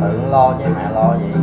tự lo chứ mẹ lo gì.